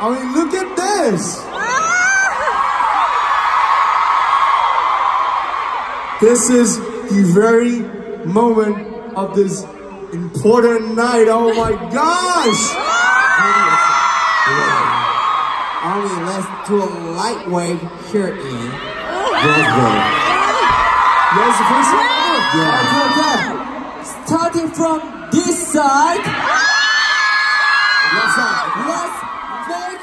I mean, look at this. This is the very moment of this important night. Oh my gosh! Army, let's do a light wave here in Yes, the first one? Okay, okay. Starting from this side, Left side. let's make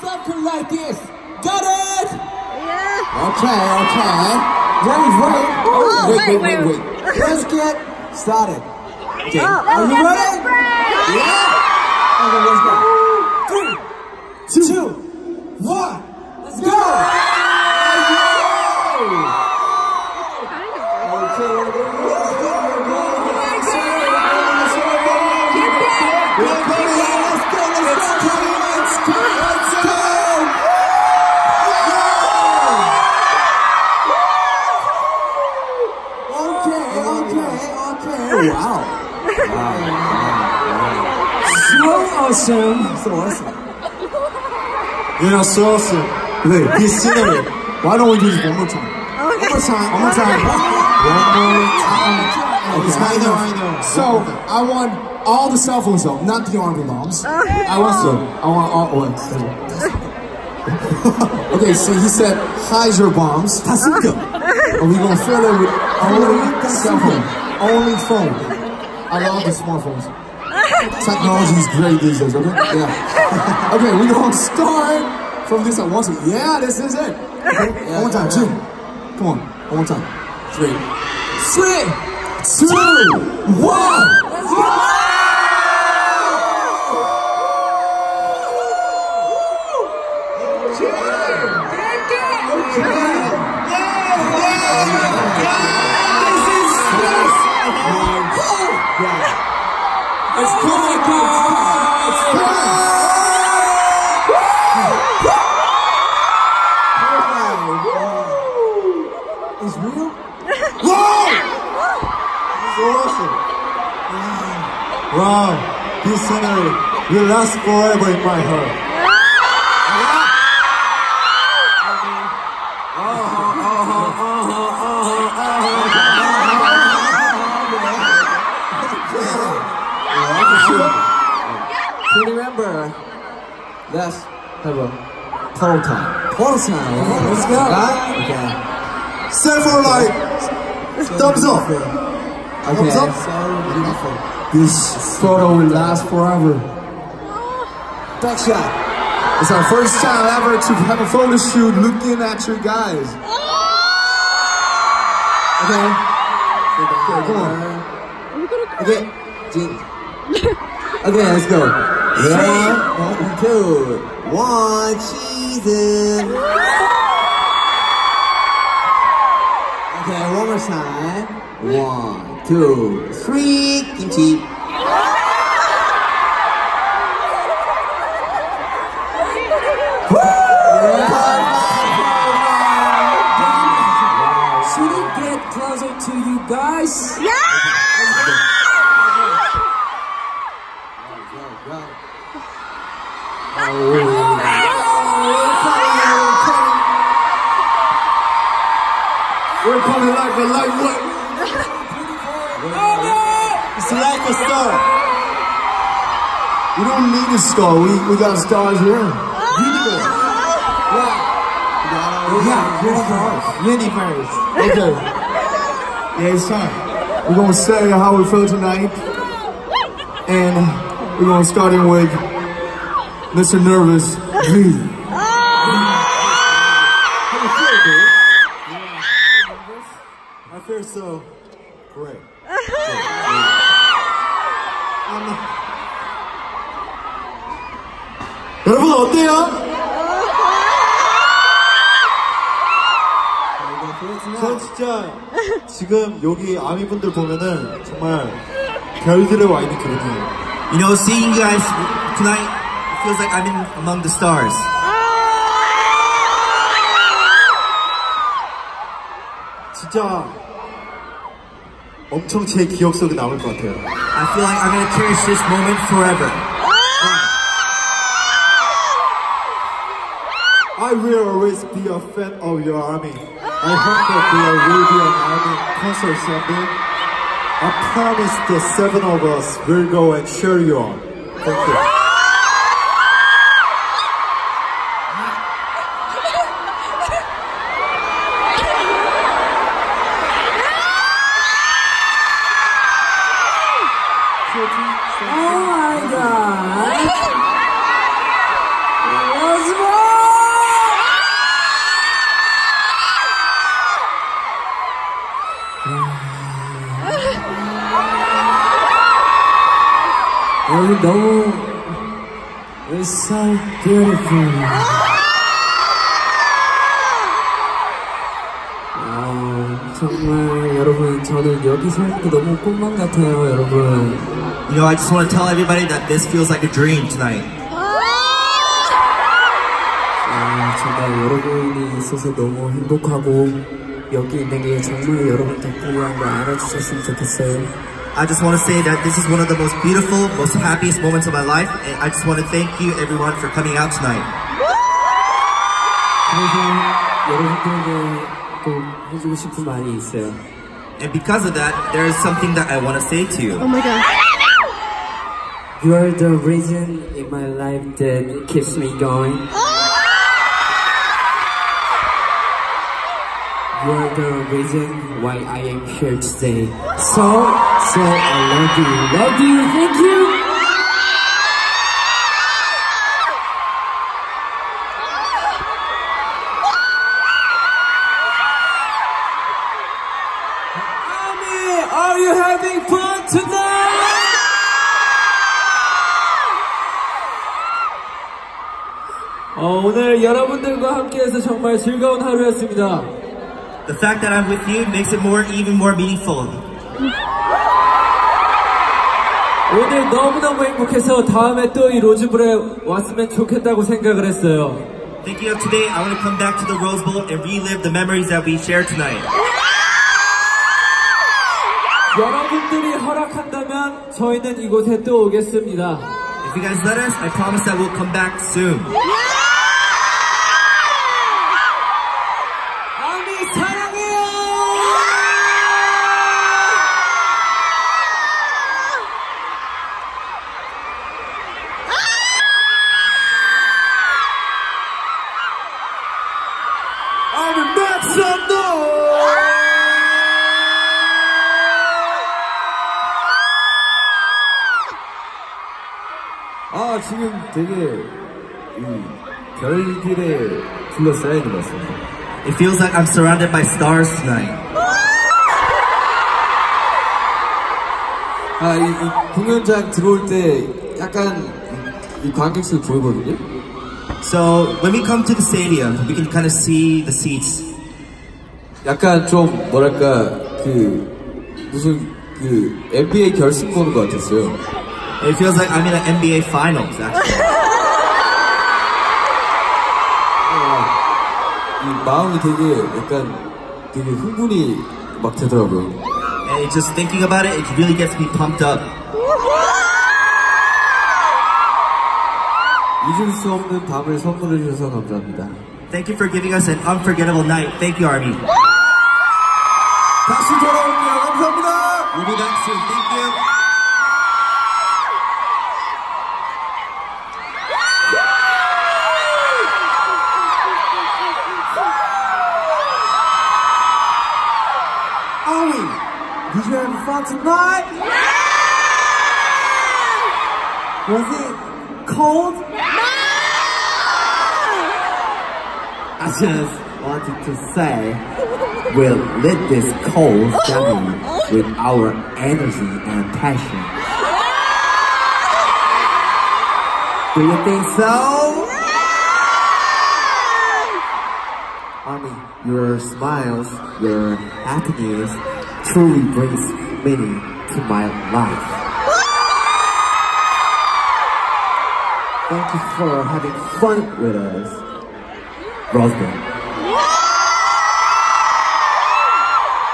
something like this. Got it? Yeah. Okay, okay. Oh, oh, wait, wait. Oh, wait, wait, wait, wait, wait. wait. Let's get started. Okay, Oh, are you ready? ready. Yeah. Okay, let's go. Three, two, one. awesome. So awesome. Yeah, so awesome. Wait, this year. Why don't we do this one more time? Okay. One more time. One more time. One more time. Okay, I know, I know. So, I want all the cell phones though, not the army bombs. I want them. I want all oh, ones. okay, so he said, Heiser bombs. That's good. And we're gonna fill it with only cell phone. Only phone. I love the smartphones. Technology is great these days, okay? Yeah. okay, we're gonna start from this. One, two. Yeah, this is it. Okay, one more time. Two. Come on. One more time. Three. Three, Two. one. Let's go. It's coming, guys. It's real? Whoa! So awesome. Wow, this scenery will last forever in my heart. Let's have a photo time. Photo time. Okay, let's go. Right? Okay. Set for like thumbs up. Okay. Thumbs up. So beautiful. This photo will last forever. Back shot. It's our first time ever to have a photo shoot looking at you guys. Okay. Okay, come on. Okay. Okay, let's go. Yeah. One, two, one, cheese. Okay, one more time. One, two, three, kimchi. Should we get closer to you guys? We're coming like a light wave. It's like a star. We don't need a star. We, we got stars here. Universe. Yeah, universe. Universe. Okay. Yeah, it's time. We're gonna say how we feel tonight. And we're gonna start in with Mr. Nervous G. How you feel, dude? I feel so great. Um, 여러분 어때요? 전 진짜 지금 여기 아미 분들 보면은 정말 별들에 와 있는 기분이에요. You know, seeing you guys tonight feels like I'm in among the stars. 진짜 엄청 제 기억 속에 남을 것 같아요. I feel like I'm gonna cherish this moment forever. I will always be a fan of your army. I hope that there will be an army concert someday. I promise the seven of us will go and cheer you on. Thank you. 너무 It's so beautiful. 아, 정말 여러분 저는 여기 서 있는 게 너무 꿈만 같아요 여러분 You know, I just want to tell everybody that this feels like a dream tonight. 아, 정말 여러분이 있어서 너무 행복하고 여기 있는 게 정말 여러분 덕분이라는 걸 알아주셨으면 좋겠어요 I just want to say that this is one of the most beautiful, most happiest moments of my life, and I just want to thank you everyone for coming out tonight. And because of that, there is something that I want to say to you. Oh my god. You are the reason in my life that keeps me going. Oh! The reason why I am here today. So, so I love you. Love you. Thank you. Ami, are you having fun tonight? 어, 오늘 여러분들과 함께해서 정말 즐거운 하루였습니다. The fact that I'm with you makes it more, even more meaningful. 오늘 너무너무 행복해서 다음에 또 이 로즈볼에 왔으면 좋겠다고 생각을 했어요. Thinking of today, I want to come back to the Rose Bowl and relive the memories that we shared tonight. 여러분들이 허락한다면 저희는 이곳에 또 오겠습니다. If you guys let us, I promise that we'll come back soon. 지금 되게, 이, 별들에 둘러싸여 있는 것 같습니다. It feels like I'm surrounded by stars tonight. 아, 이, 이 공연장 들어올 때 약간 이, 이 관객석 보이거든요? So when we come to the stadium, we can kind of see the seats. 약간 좀, 뭐랄까, 그, 무슨, 그, NBA 결승 보는 것 같았어요. It feels like I'm in an NBA Finals, actually. 이 마음이 되게 약간 되게 흥분이 막 되더라고요. And just thinking about it, it really gets me pumped up. 잊을 수 없는 밤을 선물해 주셔서 감사합니다. Thank you for giving us an unforgettable night. Thank you, Army. 다시 돌아올게요. 감사합니다. We'll be back soon. Thank you. Have fun tonight? Was it cold? No! I just wanted to say we'll lit this cold ceremony with our energy and passion. Do you think so? Army, your smiles, your happiness truly brings meaning to my life. Thank you for having fun with us. Rose Bowl.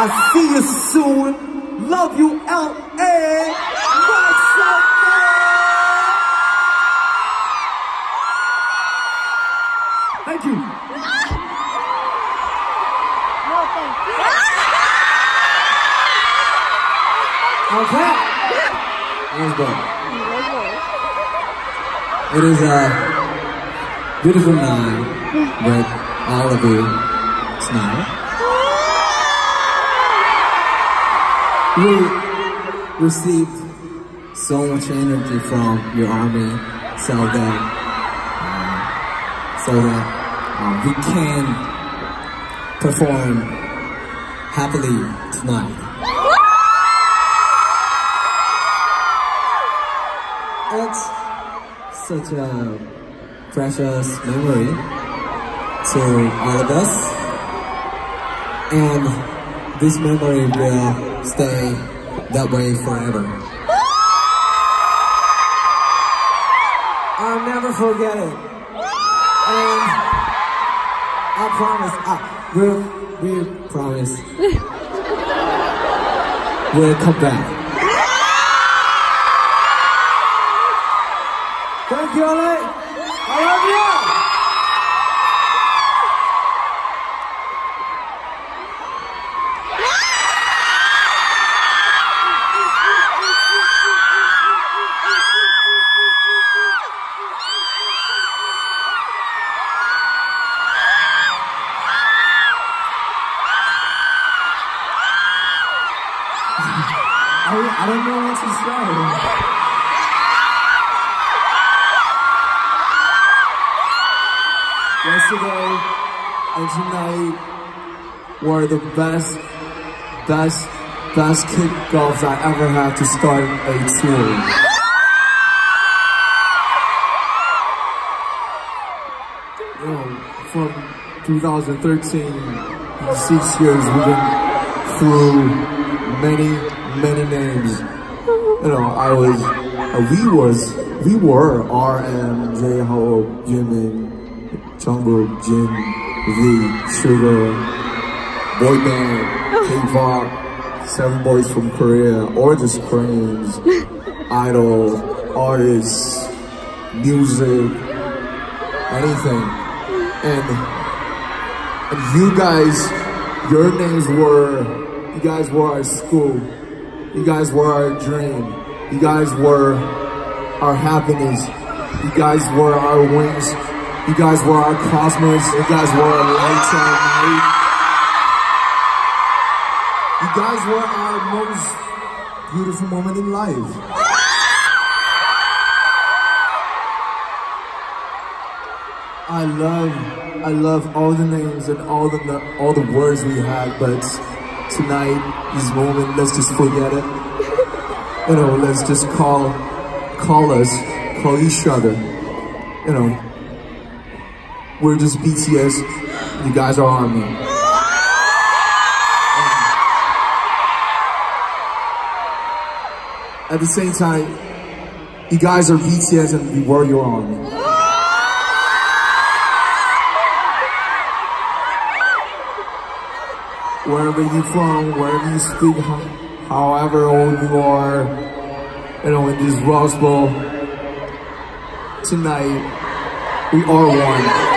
I'll see you soon. Love you, LA. It is a beautiful night with all of you tonight. We received so much energy from your army so that um, so that um, we can perform happily tonight. Such a precious memory to all of us. And this memory will stay that way forever. I'll never forget it. And I promise, I, we'll, we promise, we'll come back. Thank you, LA. Yesterday and tonight were the best, best, best kickoffs I ever had to start a tour. From 2013, six years, we've been through many, many names. You know, I was, uh, we was, we were RM, J-Hope, Jimin, Jungkook, Jin, V, Suga, boy band, oh. K-pop, seven boys from Korea, or just Koreans, idol, artists, music, anything. And, and you guys, your names were, you guys were our school. You guys were our dream. You guys were our happiness. You guys were our wings. You guys were our cosmos. You guys were our lights on night. You guys were our most beautiful moment in life. I love, I love all the names and all the all the words we had, but tonight, this moment, let's just forget it. You know, let's just call, call us, call each other. You know, we're just BTS. You guys are Army. Um, at the same time, you guys are BTS and we were your army. wherever you're from, wherever you speak, ho- however old you are, you know, in this Bowl, tonight, we are one.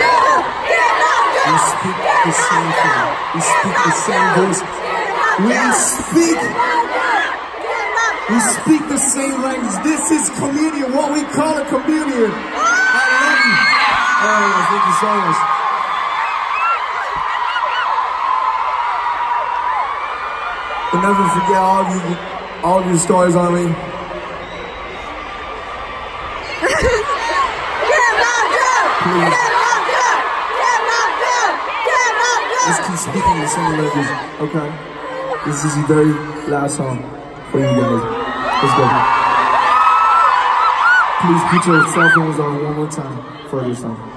We speak the same thing. We speak the same voice. We speak, we speak the same language. This is communion, what we call a communion. I love you. Oh, thank you so much. I'll never forget all of you, all of your stories on me. Please, let's keep speaking the same language, okay? This is the very last song for you guys. Let's go. Please put your cell phones on one more time for this song.